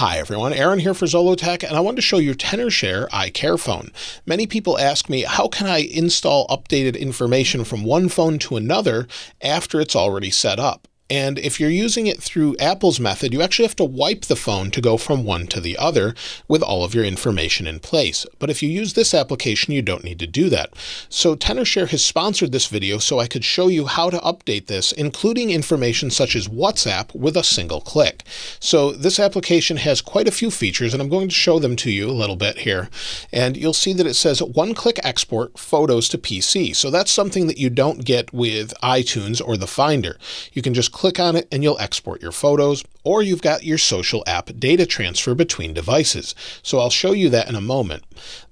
Hi everyone, Aaron here for Zollotech, and I wanted to show you TenorShare iCareFone. Many people ask me, how can I install updated information from one phone to another after it's already set up? And if you're using it through Apple's method, you actually have to wipe the phone to go from one to the other with all of your information in place. But if you use this application, you don't need to do that. So TenorShare has sponsored this video so I could show you how to update this, including information such as WhatsApp with a single click. So this application has quite a few features, and I'm going to show them to you a little bit here. And you'll see that it says one-click export photos to PC. So that's something that you don't get with iTunes or the Finder. You can just click on it and you'll export your photos, or you've got your social app data transfer between devices. So I'll show you that in a moment.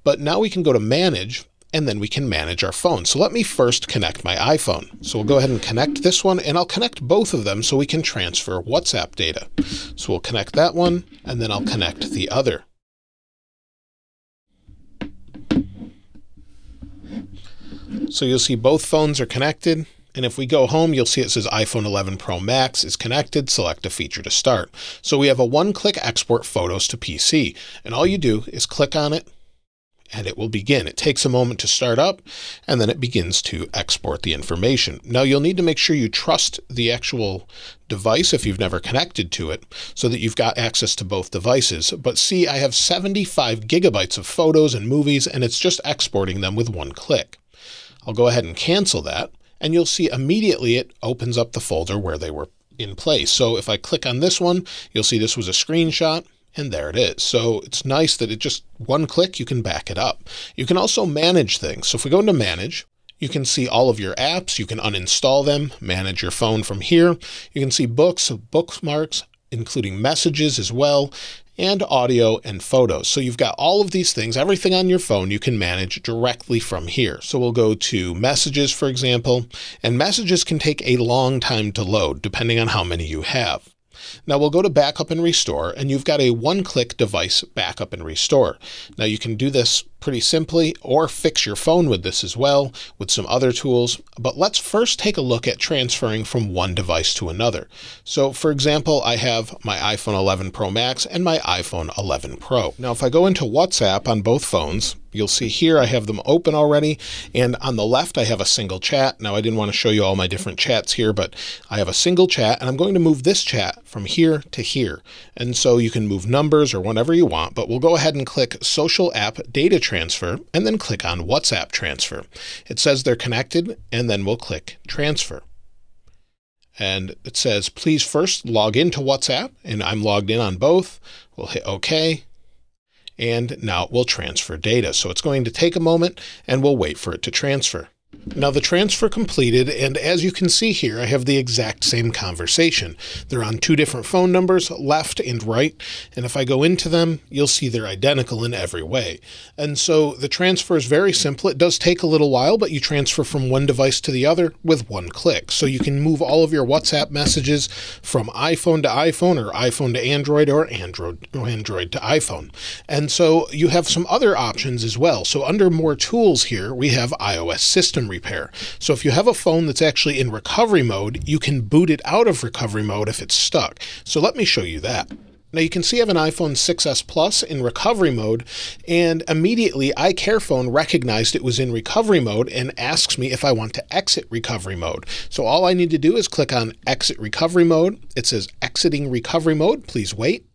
But now we can go to manage and then we can manage our phone. So let me first connect my iPhone. So we'll go ahead and connect this one and I'll connect both of them so we can transfer WhatsApp data. So we'll connect that one and then I'll connect the other. So you'll see both phones are connected. And if we go home, you'll see it says iPhone 11 Pro Max is connected. Select a feature to start. So we have a one-click export photos to PC. And all you do is click on it and it will begin. It takes a moment to start up and then it begins to export the information. Now you'll need to make sure you trust the actual device if you've never connected to it so that you've got access to both devices. But see, I have 75 gigabytes of photos and movies and it's just exporting them with one click. I'll go ahead and cancel that and you'll see immediately it opens up the folder where they were in place. So if I click on this one, you'll see this was a screenshot and there it is. So it's nice that it just one click, you can back it up. You can also manage things. So if we go into manage, you can see all of your apps. You can uninstall them, manage your phone from here. You can see books, bookmarks, including messages as well, and audio and photos. So you've got all of these things, everything on your phone you can manage directly from here. So we'll go to messages, for example, and messages can take a long time to load depending on how many you have. Now we'll go to backup and restore and you've got a one-click device backup and restore. Now you can do this pretty simply or fix your phone with this as well with some other tools. But let's first take a look at transferring from one device to another. So for example, I have my iPhone 11 Pro Max and my iPhone 11 Pro. Now if I go into WhatsApp on both phones, You'll see here I have them open already. And on the left, I have a single chat. Now, I didn't want to show you all my different chats here, but I have a single chat and I'm going to move this chat from here to here. And so you can move numbers or whatever you want, but we'll go ahead and click social app data transfer and then click on WhatsApp transfer. It says they're connected and then we'll click transfer and it says please first log into WhatsApp and I'm logged in on both. We'll hit OK and now it will transfer data. So it's going to take a moment and we'll wait for it to transfer. Now the transfer completed, and as you can see here, I have the exact same conversation. They're on two different phone numbers, left and right, and if I go into them, you'll see they're identical in every way. And so the transfer is very simple. It does take a little while, but you transfer from one device to the other with one click. So you can move all of your WhatsApp messages from iPhone to iPhone or iPhone to Android or Android, or Android to iPhone. And so you have some other options as well. So under more tools here, we have iOS system repair. So if you have a phone that's actually in recovery mode, you can boot it out of recovery mode if it's stuck. So let me show you that. Now you can see I have an iPhone 6s Plus in recovery mode, and immediately iCareFone recognized it was in recovery mode and asks me if I want to exit recovery mode. So all I need to do is click on exit recovery mode. It says exiting recovery mode, please wait.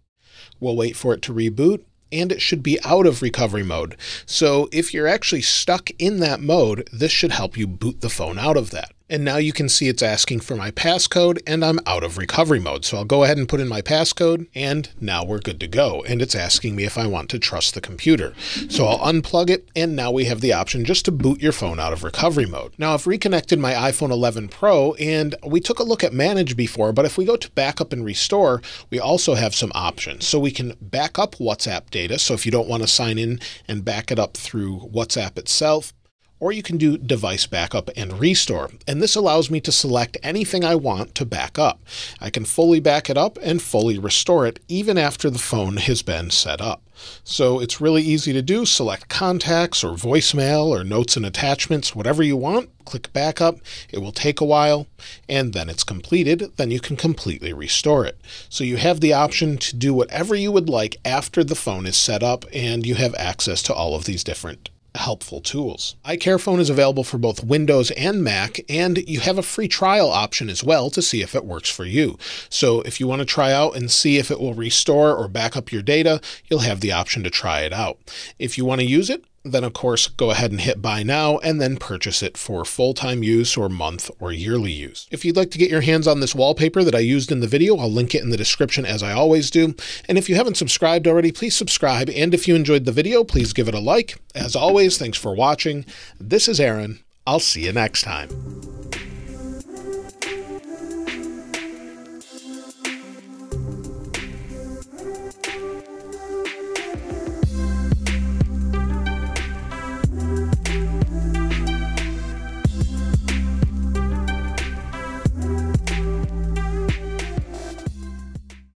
We'll wait for it to reboot and it should be out of recovery mode. So if you're actually stuck in that mode, this should help you boot the phone out of that. And now you can see it's asking for my passcode and I'm out of recovery mode. So I'll go ahead and put in my passcode and now we're good to go. And it's asking me if I want to trust the computer. So I'll unplug it and now we have the option just to boot your phone out of recovery mode. Now I've reconnected my iPhone 11 Pro and we took a look at manage before, but if we go to backup and restore, we also have some options. So we can back up WhatsApp data. So if you don't want to sign in and back it up through WhatsApp itself, or you can do device backup and restore. And this allows me to select anything I want to back up. I can fully back it up and fully restore it even after the phone has been set up. So it's really easy to do. Select contacts or voicemail or notes and attachments, whatever you want. Click backup. It will take a while and then it's completed. Then you can completely restore it. So you have the option to do whatever you would like after the phone is set up and you have access to all of these different helpful tools. iCareFone is available for both Windows and Mac, and you have a free trial option as well to see if it works for you. So if you want to try out and see if it will restore or back up your data, you'll have the option to try it out. If you want to use it, then of course go ahead and hit buy now and then purchase it for full-time use or month or yearly use. If you'd like to get your hands on this wallpaper that I used in the video, I'll link it in the description as I always do. And if you haven't subscribed already, please subscribe. And if you enjoyed the video, please give it a like. As always, thanks for watching. This is Aaron. I'll see you next time.